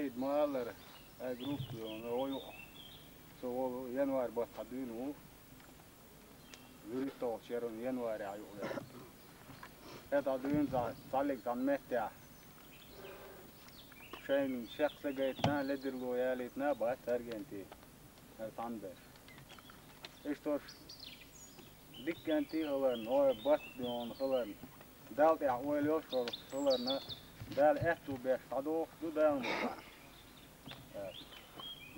elid maalar a grup oyo so januar bot hadunu Lurito cheron januar ayo ya. Eta dün za salik tan metya Şeyin şekse gaytna ledir lo yalitna ba tergenti. Tanber İşte dikkenti hılar no bas diyon hılar Dalt ya oyluyor hılar ne Dal ehtu beş hadu du dayan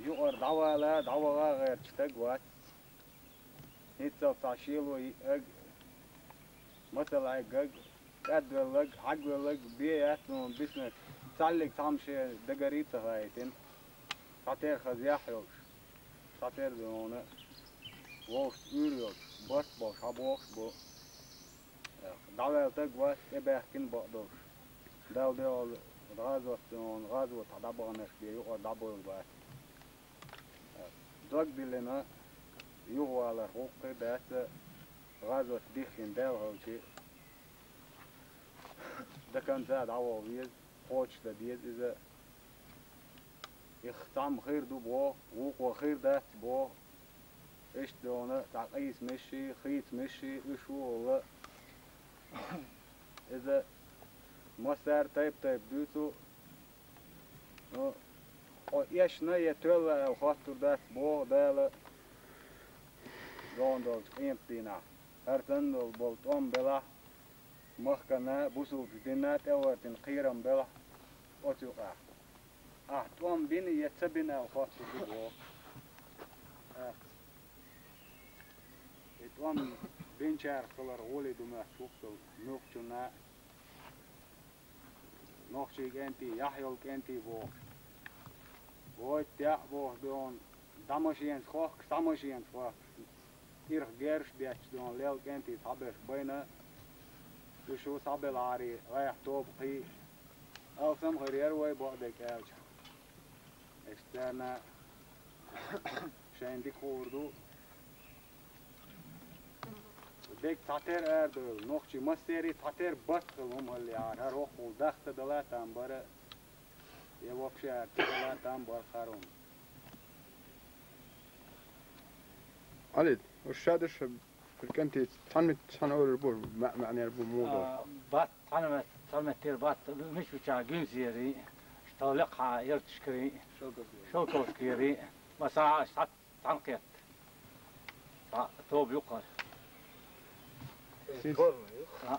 Yuqar dawala dawaga gher çtagwat. Nitsa taşilu ag مثلا جاج قد لج حج لج بيعت من بسنا تعلق تعمش دجاريتا هايتين تعتير خزياح يوش تعتير دونه باش باش بس بس حبوش بو دعوة تجوا تبه كن بقدر دون غازوة تعدبغنش بيو دعبو البات دوك دلنا يوهو على حقوق دات غازوة ديخين داو هوشي ده كان زاد عوا بيز خوش ده بيز إذا يختم خير دو بو وقوة خير دات بو إيش دونا تعقيس مشي خيط مشي إيشو والله إذا Mostar, taip, taip, būtų. Nu, o iesnöje tőle a hat tudat, bordele, gondolt én pina. Ertendol bolt on bela, mahkana, buszú dinát, evartin kíram bela, otyuká. Ah, tuam bini, jetse bina a hat tudat. Hát. Itt van bincser, szóval róli dumás, sokszor nyugcsonál, nohchig enti jahjolk enti voog. Voit ja voog doon damosjens hoog, samosjens voog. Hier gerst biatch doon leelk enti sabes bijna. Dus sabelari, wij top hi. Elsem gereer wij bood ik elch. Externe. Zijn eh, dik. ديك تعتير أردر نوخشي مسيري تعتير بطخل هم اللي عار هروح والدخت دلات عن برا يوابش عار دلات عن بر خارون عليد والشادش كنت تحنمت تحن أول البور معنى البور موضوع بات تحنمت تحنمت تير بات مش بتاع جنسيري طالقها يرتشكري شوكوشكيري بس تعقيت توب يقر გორნა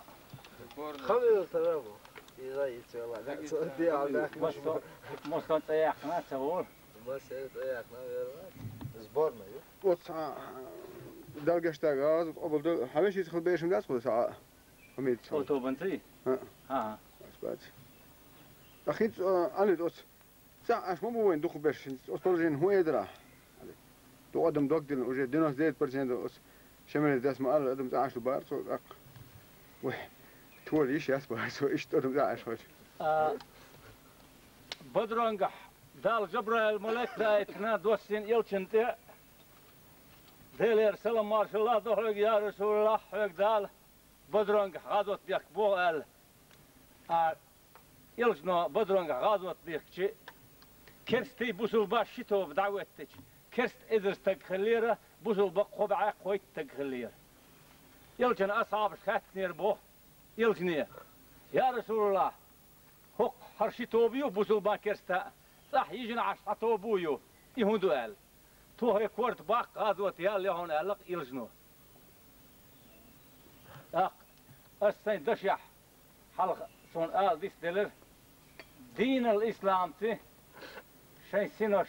ხამილსარავო იზა იწევა და წოდი ალდა მოსკონ წეახნა წაულ მოსე წეახნა ვერა ზბორნა იო 20 დაგაშდა გაზ ყოველდღე ჰამეში ხელ ბეშემ დაწყდეს ა მომიც ოთობანტი ჰა ასკვაც ახიც ალე 20 ца аж მომუენ დუხ ბეშინ 20% ჰუედრა то адам догден уже 99% شمال das ما قال dem Arsch bar so ak. ياس بارس ich erst bar so ich tot dem Arsch heute. بدر انقح دار جبر الملك دا اتنا دوسين يلشنت ديل يرسل ما شاء الله دوحلك يا رسول الله حلك دال بدر غادوت بيك بو ال يلشنا بدر انقح غادوت بيك شي كرستي بوسو باش شتو بدعوتك كرست ادرستك خليره بوسل بقو بعيق خويت تقخليرة يلجن أصحاب خاتنير بو يلجني يا رسول الله هوق هرشي توبيو بوسل با كرستا صح يجن عشرة توبويو يهندو قال تو هي كورت باق غادوت يا اللي هون قالك يلجنو اق السين دشح حلقة سون قال ديس دلر دين الإسلام تي شي سينو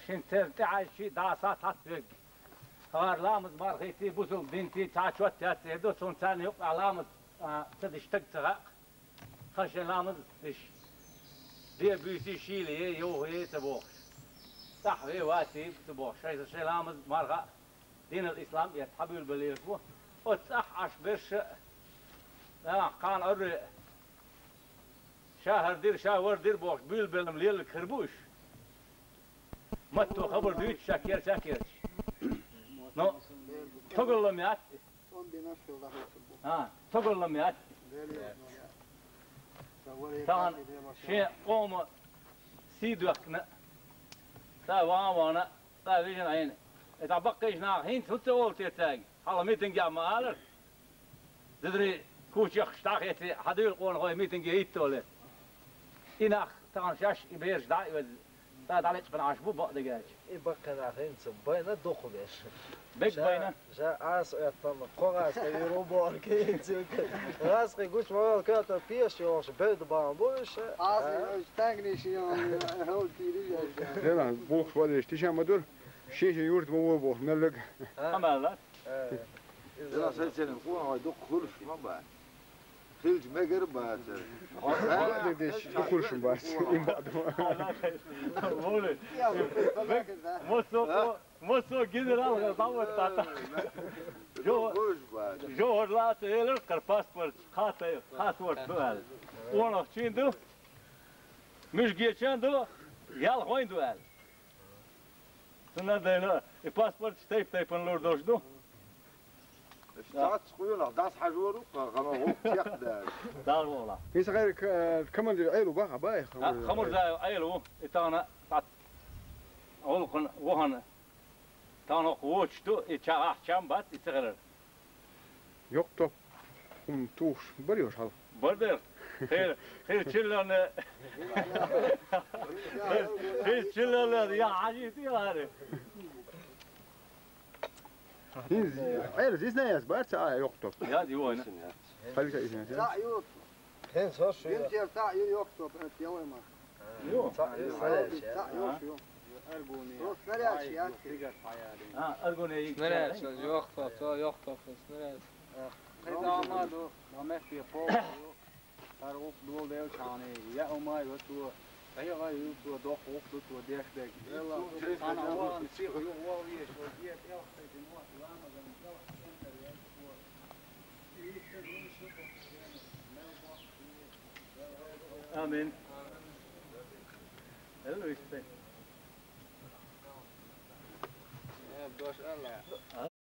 شنتر تعيشي داسات هتفق هار لامد مارخيتي بوزل دينتي تعشوت تاتي سون تاني يقع لامد تدشتق تغاق خش لامد إيش دي بيسي شيلي يو هي تبوخ صح هي واتي تبوخ شيء شيء لامد مارغا دين الإسلام يتحبل باليسبو وتصح عش برش لا كان أري شهر دير شهر دير تقول لهم ياتي عندي نفسي وظهري ها تقول لهم ياتي طبعا شيء قوم سيد وقنا تا وأنا تا بيجن عيني اتعبق إيش ناق هين تنت اولتي تاقي حالا ميتن جا مالر تدري كوش يخش تاقيتي حدو يلقون خوي ميتن جا ايتولي إناخ طبعا شاش يبيرش دعي Daar dan iets van als boe bot de gij. Ik bak een agent, zo bijna toch wees. Big bijna. Ja, als het dan kon als de robot kent. Als ik goed voor elkaar te pierst, jongens, buiten baan boos. Als ik denk niet, jongens, heel kiri. Ja, boog wat is, die zijn maar door. Zes uur te boog, boog, melk. Amel, hè? Ja, dat is een goede, maar toch gulf, maar. Hilcime geri bahçeli. Bana dedi şimdi kurşun bahçeli. İmbadım. Vole. Moso, moso general ga zavod tata. Jo, jo orlate eler kar pasport, hata, pasport duel. Ona çindu. Müş geçendu. Yal hoyndu el. Sana da ne? E pasport stayıp taypan lordoşdu. Staat school, dat is hajoor ook. Gaan we ook check daar. Daar voilà. Is er eigenlijk kamer die eilu baga bij? Kamer die eilu, itana tat. Olkun wohan. Tano kuvuçtu, içağa çambat itirir. Yok top. Um tuş, bariyor hal. Bariyor. Her her çillanı. Her çillanı ya acı diyor. Hiç ayru siz ne yaz? Barça ay yok top. Ya diyor oyna. Halika izin. Ta yok. Hen zo zo. Benim yer ta yok top. Evet yavrum. Yok. Ta yok nereye açıyor? Ha, ergoneyi. Nereye açıyorsun? Yok top, yok top. Nereye? Kızama do. Ahmet bir po. Tarık dol dev çane. Ya umay ve tu. Heel wij u door dag op tot door dag dag. Heel lang. Aan de wal en zie je wel wie is wat hier elk tijd in wat lama dan elk center je eigen voor. Hier is er nu zo op te zijn. Amen. Heel leuk. Ja, dat is Allah.